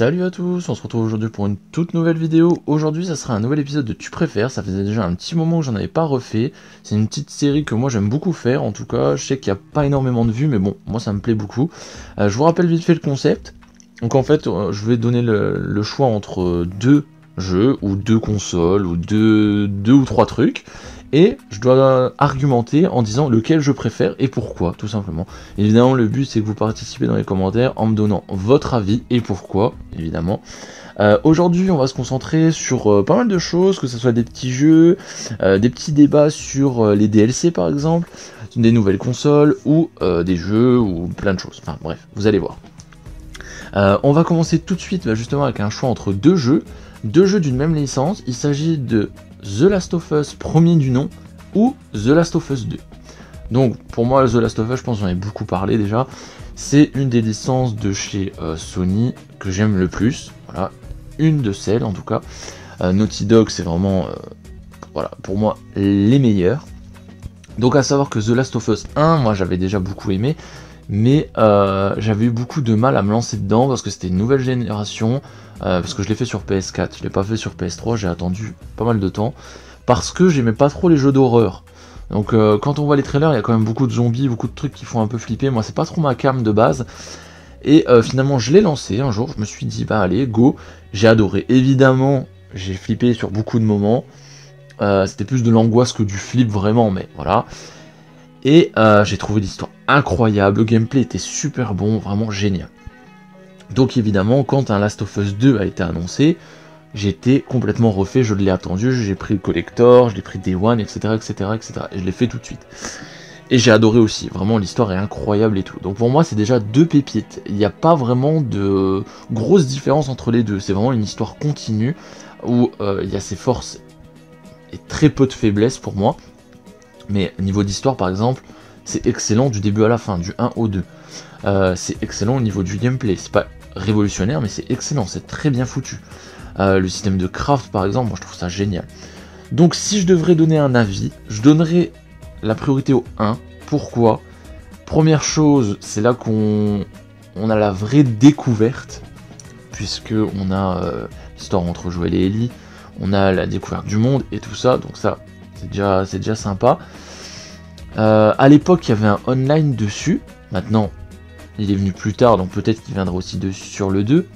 Salut à tous, on se retrouve aujourd'hui pour une toute nouvelle vidéo. Aujourd'hui ça sera un nouvel épisode de Tu préfères, ça faisait déjà un petit moment que j'en avais pas refait. C'est une petite série que moi j'aime beaucoup faire, en tout cas je sais qu'il n'y a pas énormément de vues mais bon, moi ça me plaît beaucoup. Euh, je vous rappelle vite fait le concept. Donc en fait euh, je vais donner le, choix entre deux jeux ou deux consoles ou deux, deux ou trois trucs et je dois argumenter en disant lequel je préfère et pourquoi, tout simplement. Évidemment, le but c'est que vous participez dans les commentaires en me donnant votre avis et pourquoi, évidemment. Euh, aujourd'hui, on va se concentrer sur euh, pas mal de choses, que ce soit des petits jeux, euh, des petits débats sur les DLC par exemple, des nouvelles consoles ou des jeux ou plein de choses. Enfin bref, vous allez voir. on va commencer tout de suite bah, justement avec un choix entre deux jeux, deux jeux d'une même licence. Il s'agit de The Last of Us premier du nom ou The Last of Us 2. Donc pour moi The Last of Us, je pense j'en ai beaucoup parlé déjà. C'est une des licences de chez euh, Sony que j'aime le plus. Voilà, une de celles en tout cas. Euh, Naughty Dog c'est vraiment euh, voilà pour moi les meilleurs. Donc à savoir que The Last of Us 1, moi j'avais déjà beaucoup aimé, mais j'avais eu beaucoup de mal à me lancer dedans parce que c'était une nouvelle génération. Euh, parce que je l'ai fait sur PS4, je l'ai pas fait sur PS3, j'ai attendu pas mal de temps, parce que j'aimais pas trop les jeux d'horreur. Donc euh, quand on voit les trailers, il y a quand même beaucoup de zombies, beaucoup de trucs qui font un peu flipper, moi c'est pas trop ma cam de base. Et euh, finalement je l'ai lancé un jour, je me suis dit bah allez, go, j'ai adoré. Évidemment, j'ai flippé sur beaucoup de moments, c'était plus de l'angoisse que du flip vraiment, mais voilà. Et j'ai trouvé l'histoire incroyable, le gameplay était super bon, vraiment génial. Donc évidemment, quand un Last of Us 2 a été annoncé, j'étais complètement refait, je l'ai attendu, j'ai pris le collector, je l'ai pris Day One, etc., etc., etc. Et je l'ai fait tout de suite. Et j'ai adoré aussi, vraiment l'histoire est incroyable et tout. Donc pour moi c'est déjà deux pépites. Il n'y a pas vraiment de grosse différence entre les deux. C'est vraiment une histoire continue où euh, il y a ses forces et très peu de faiblesses pour moi. Mais niveau d'histoire par exemple, c'est excellent du début à la fin, du 1 au 2. Euh, c'est excellent au niveau du gameplay. C'est pas révolutionnaire, mais c'est excellent, c'est très bien foutu. Euh, le système de craft, par exemple, moi je trouve ça génial. Donc si je devrais donner un avis, je donnerais la priorité au 1. Pourquoi? Première chose, c'est là qu'on on a la vraie découverte, puisque on a euh, l'histoire entre Joël et Ellie, on a la découverte du monde et tout ça, donc ça, c'est déjà sympa. Euh, à l'époque, il y avait un online dessus. Maintenant, il est venu plus tard, donc peut-être qu'il viendra aussi dessus sur le 2.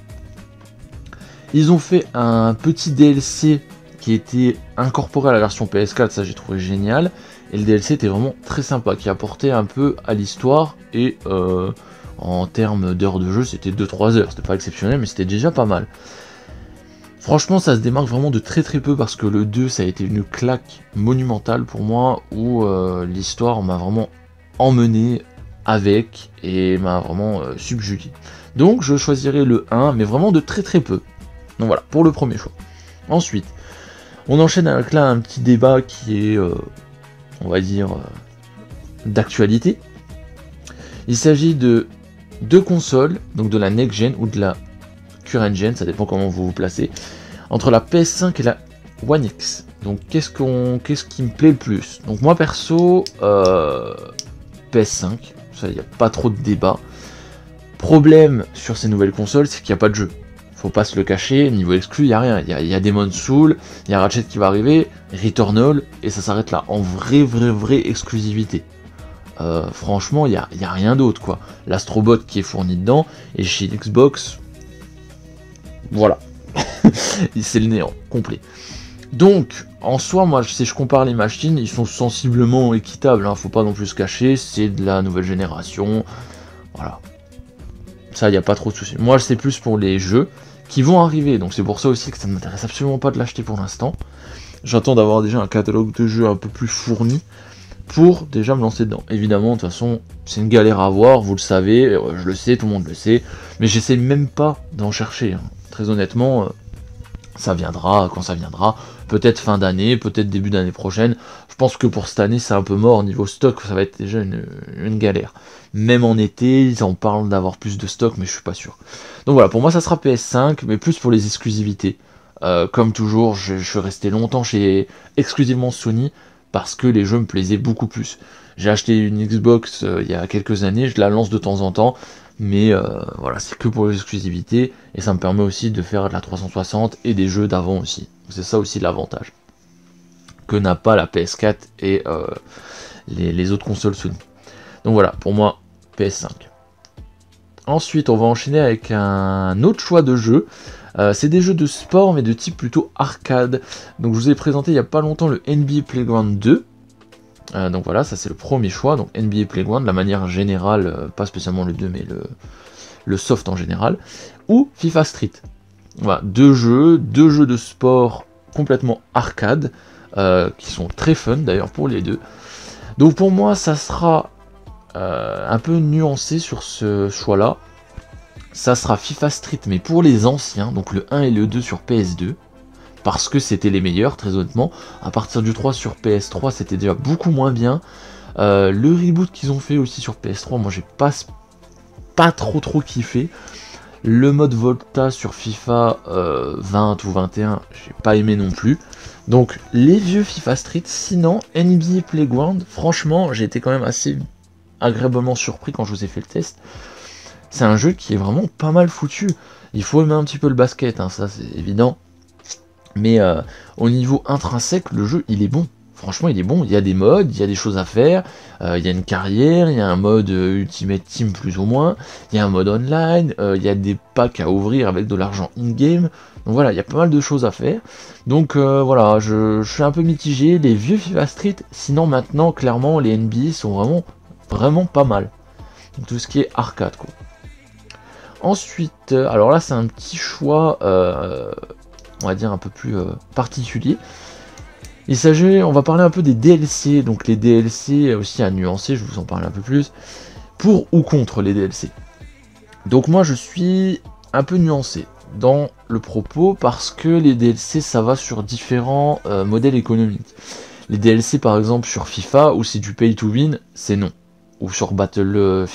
Ils ont fait un petit DLC qui était incorporé à la version PS4, ça j'ai trouvé génial. Et le DLC était vraiment très sympa, qui apportait un peu à l'histoire. Et euh, en termes d'heures de jeu, c'était 2-3 heures. C'était pas exceptionnel, mais c'était déjà pas mal. Franchement, ça se démarque vraiment de très très peu parce que le 2, ça a été une claque monumentale pour moi où euh, l'histoire m'a vraiment emmené avec et m'a vraiment euh, subjugué. Donc je choisirai le 1, mais vraiment de très très peu. Donc voilà, pour le premier choix. Ensuite, on enchaîne avec là un petit débat qui est, euh, on va dire, d'actualité. Il s'agit de deux consoles, donc de la next gen ou de la current gen, ça dépend comment vous vous placez, entre la PS5 et la One X. Donc qu'est-ce qu'on, qu'est-ce qui me plaît le plus? Donc moi perso, PS5, ça, il n'y a pas trop de débat. Problème sur ces nouvelles consoles, c'est qu'il n'y a pas de jeu. Faut pas se le cacher, niveau exclu, il n'y a rien. Il y a, Demon Soul, il y a Ratchet qui va arriver, Returnal, et ça s'arrête là. En vraie, vraie, vraie exclusivité. Euh, franchement, il n'y a, a, rien d'autre, quoi. L'Astrobot qui est fourni dedans, et chez Xbox, voilà. c'est le néant, complet. Donc, en soi, moi, si je compare les machines, ils sont sensiblement équitables, hein, faut pas non plus se cacher, c'est de la nouvelle génération, voilà. Ça, il n'y a pas trop de soucis. Moi, c'est plus pour les jeux qui vont arriver, donc c'est pour ça aussi que ça ne m'intéresse absolument pas de l'acheter pour l'instant. J'attends d'avoir déjà un catalogue de jeux un peu plus fourni pour déjà me lancer dedans. Évidemment, de toute façon, c'est une galère à avoir, vous le savez, euh, je le sais, tout le monde le sait, mais j'essaie même pas d'en chercher. Hein. Très honnêtement, euh, ça viendra quand ça viendra, peut-être fin d'année, peut-être début d'année prochaine. Je pense que pour cette année c'est un peu mort au niveau stock, ça va être déjà une, galère. Même en été, ils en parlent d'avoir plus de stock, mais je suis pas sûr. Donc voilà, pour moi ça sera PS5, mais plus pour les exclusivités. Euh, comme toujours, je, je, suis resté longtemps chez exclusivement Sony, parce que les jeux me plaisaient beaucoup plus. J'ai acheté une Xbox euh, il y a quelques années, je la lance de temps en temps, mais euh, voilà, c'est que pour les exclusivités, et ça me permet aussi de faire de la 360 et des jeux d'avant aussi. C'est ça aussi l'avantage que n'a pas la PS4 et euh, les, autres consoles Sony. Donc voilà, pour moi, PS5. Ensuite, on va enchaîner avec un autre choix de jeu. C'est des jeux de sport, mais de type plutôt arcade. Donc je vous ai présenté il n'y a pas longtemps le NBA Playground 2. Euh, donc voilà, ça c'est le premier choix. Donc NBA Playground, de la manière générale, euh, pas spécialement le 2, mais le, le soft en général. Ou FIFA Street. Voilà, deux jeux, deux jeux de sport complètement arcade, euh, qui sont très fun d'ailleurs pour les deux. Donc pour moi, ça sera un peu nuancé sur ce choix-là. Ça sera FIFA Street, mais pour les anciens, donc le 1 et le 2 sur PS2 parce que c'était les meilleurs, très honnêtement. À partir du 3 sur PS3, c'était déjà beaucoup moins bien. Euh, le reboot qu'ils ont fait aussi sur PS3, moi j'ai pas, pas trop trop kiffé. Le mode Volta sur FIFA 20 euh, ou 21, j'ai pas aimé non plus. Donc les vieux FIFA Street, sinon NBA Playground, franchement j'ai été quand même assez agréablement surpris quand je vous ai fait le test. C'est un jeu qui est vraiment pas mal foutu. Il faut aimer un petit peu le basket, hein, ça c'est évident. Mais euh, au niveau intrinsèque, le jeu, il est bon. Franchement, il est bon. Il y a des modes, il y a des choses à faire. Euh, il y a une carrière, il y a un mode euh, Ultimate Team plus ou moins. Il y a un mode online. il y a des packs à ouvrir avec de l'argent in-game. Donc voilà, il y a pas mal de choses à faire. Donc voilà, je, suis un peu mitigé. Les vieux FIFA Street, sinon maintenant, clairement, les NBA sont vraiment, vraiment pas mal. tout ce qui est arcade, quoi. Ensuite, alors là, c'est un petit choix on va dire un peu plus euh, particulier. Il s'agit, on va parler un peu des DLC, donc les DLC aussi à nuancer, je vous en parle un peu plus, pour ou contre les DLC. Donc moi je suis un peu nuancé dans le propos parce que les DLC ça va sur différents euh, modèles économiques. Les DLC par exemple sur FIFA où c'est du pay to win, c'est non. Ou sur Battle, euh,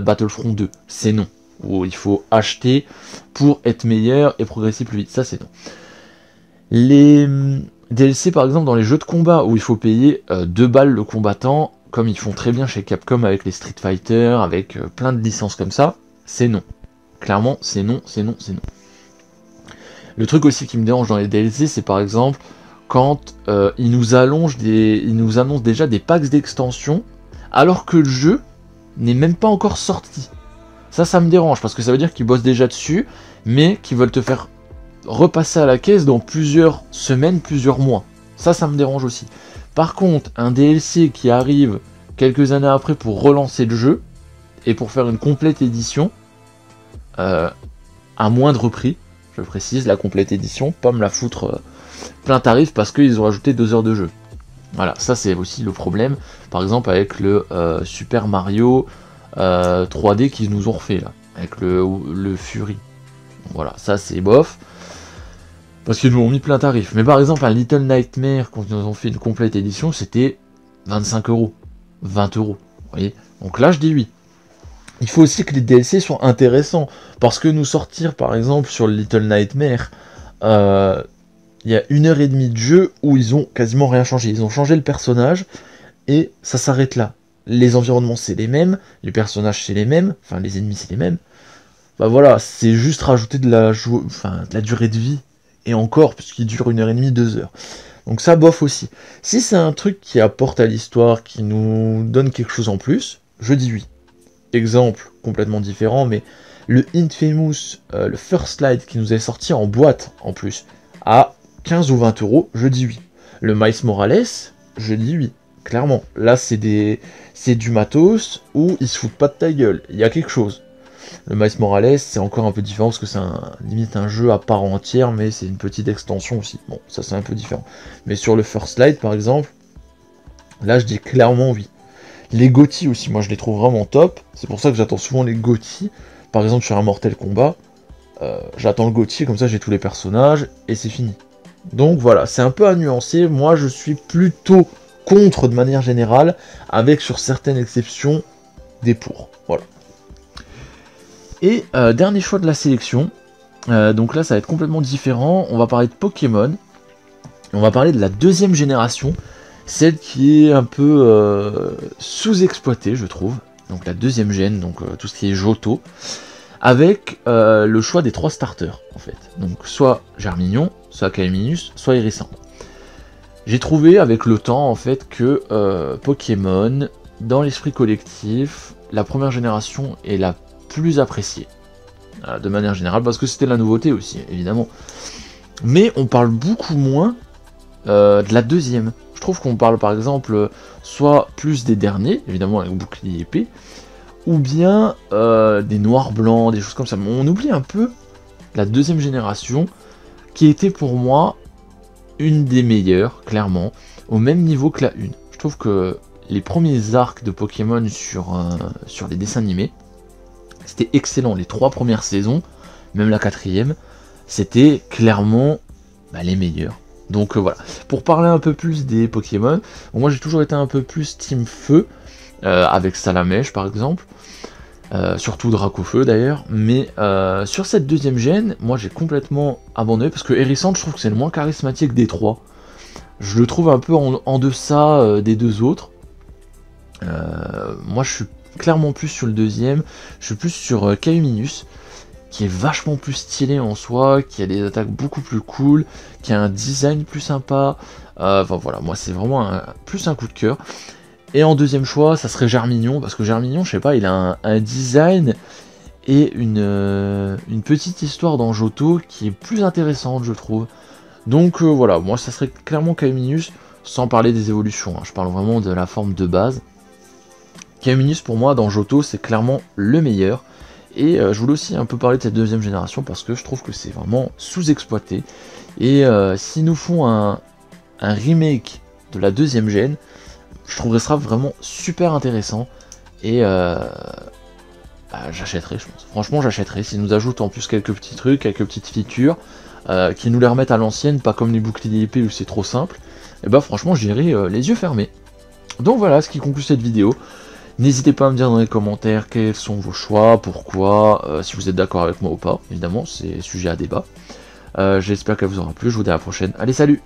Battlefront 2, c'est non. Où il faut acheter pour être meilleur et progresser plus vite, ça c'est non. Les hum, DLC par exemple dans les jeux de combat où il faut payer 2 euh, balles le combattant, comme ils font très bien chez Capcom avec les Street Fighter, avec euh, plein de licences comme ça, c'est non. Clairement, c'est non, c'est non, c'est non. Le truc aussi qui me dérange dans les DLC, c'est par exemple quand euh, nous allongent des. ils nous annoncent déjà des packs d'extension alors que le jeu n'est même pas encore sorti. Ça, ça me dérange parce que ça veut dire qu'ils bossent déjà dessus, mais qu'ils veulent te faire repasser à la caisse dans plusieurs semaines, plusieurs mois. Ça, ça me dérange aussi. Par contre, un DLC qui arrive quelques années après pour relancer le jeu et pour faire une complète édition euh, à moindre prix, je précise, la complète édition, pas me la foutre euh, plein tarif parce qu'ils ont ajouté deux heures de jeu. Voilà, ça c'est aussi le problème. Par exemple avec le euh, Super Mario 3D qu'ils nous ont refait là, avec le, le Fury. Voilà, ça c'est bof. Parce qu'ils nous ont mis plein tarif. Mais par exemple, un Little Nightmare, quand ils nous ont fait une complète édition, c'était 25 euros. 20 euros. Voyez Donc là, je dis oui. Il faut aussi que les DLC soient intéressants. Parce que nous sortir, par exemple, sur le Little Nightmare, euh, il y a une heure et demie de jeu où ils ont quasiment rien changé. Ils ont changé le personnage et ça s'arrête là. Les environnements, c'est les mêmes. Les personnages, c'est les mêmes. Enfin, les ennemis, c'est les mêmes. Bah voilà, c'est juste rajouter de la, enfin, de la durée de vie et encore, puisqu'il dure une heure et demie, deux heures. Donc ça bof aussi. Si c'est un truc qui apporte à l'histoire, qui nous donne quelque chose en plus, je dis oui. Exemple complètement différent, mais le Infamous, euh, le First Light qui nous est sorti en boîte en plus, à 15 ou 20 euros, je dis oui. Le Miles Morales, je dis oui. Clairement, là c'est des, du matos où ils se foutent pas de ta gueule. Il y a quelque chose. Le Miles Morales, c'est encore un peu différent parce que c'est limite un jeu à part entière, mais c'est une petite extension aussi. Bon, ça c'est un peu différent. Mais sur le First Light, par exemple, là je dis clairement oui. Les GOTY aussi, moi je les trouve vraiment top. C'est pour ça que j'attends souvent les GOTY. Par exemple, sur un Mortel Kombat, euh, j'attends le GOTY, comme ça j'ai tous les personnages et c'est fini. Donc voilà, c'est un peu à nuancer. Moi je suis plutôt contre de manière générale, avec sur certaines exceptions des pour. Et euh, dernier choix de la sélection. Euh, donc là, ça va être complètement différent. On va parler de Pokémon. On va parler de la deuxième génération celle qui est un peu euh, sous-exploitée, je trouve. Donc la deuxième gêne, donc tout ce qui est Joto, avec le choix des trois starters, en fait. Donc soit Germignon, soit Kaiminus, soit Hérissandre. J'ai trouvé avec le temps, en fait, que Pokémon, dans l'esprit collectif, la première génération est la plus appréciée. de manière générale, parce que c'était la nouveauté aussi, évidemment. Mais on parle beaucoup moins de la deuxième. Je trouve qu'on parle par exemple soit plus des derniers, évidemment avec bouclier épée, ou bien euh, des noirs blancs, des choses comme ça. Mais on oublie un peu la deuxième génération, qui était pour moi une des meilleures, clairement, au même niveau que la une. Je trouve que les premiers arcs de Pokémon sur, euh, les dessins animés, c'était excellent. Les trois premières saisons, même la quatrième, c'était clairement bah, les meilleurs. Donc euh, voilà. Pour parler un peu plus des Pokémon, moi j'ai toujours été un peu plus Team Feu, euh, avec Salamèche par exemple. Euh, surtout Dracofeu d'ailleurs, mais sur cette deuxième gêne, moi j'ai complètement abandonné parce que Hérissant, je trouve que c'est le moins charismatique des trois. Je le trouve un peu en, deçà des deux autres. moi je suis clairement plus sur le deuxième, je suis plus sur Cayuminus qui est vachement plus stylé en soi, qui a des attaques beaucoup plus cool, qui a un design plus sympa. Euh, enfin voilà, moi c'est vraiment plus un coup de cœur. Et en deuxième choix, ça serait Germignon, parce que Germignon, je sais pas, il a un, design et une, euh, une, petite histoire dans Johto qui est plus intéressante, je trouve. Donc euh, voilà, moi ça serait clairement Kaiminus, sans parler des évolutions, hein. je parle vraiment de la forme de base. Kaiminus pour moi dans Johto c'est clairement le meilleur. Et euh, je voulais aussi un peu parler de cette deuxième génération parce que je trouve que c'est vraiment sous-exploité. Et s'ils nous font un, remake de la deuxième gêne, je trouverais ça vraiment super intéressant. Et euh, bah, j'achèterais, je pense. Franchement, j'achèterais. S'ils nous ajoutent en plus quelques petits trucs, quelques petites features, qui nous les remettent à l'ancienne, pas comme les boucliers épées où c'est trop simple, et bah franchement, j'irai les yeux fermés. Donc voilà ce qui conclut cette vidéo. N'hésitez pas à me dire dans les commentaires quels sont vos choix, pourquoi, euh, si vous êtes d'accord avec moi ou pas, évidemment, c'est sujet à débat. Euh, j'espère qu'elle vous aura plu, je vous dis à la prochaine. Allez, salut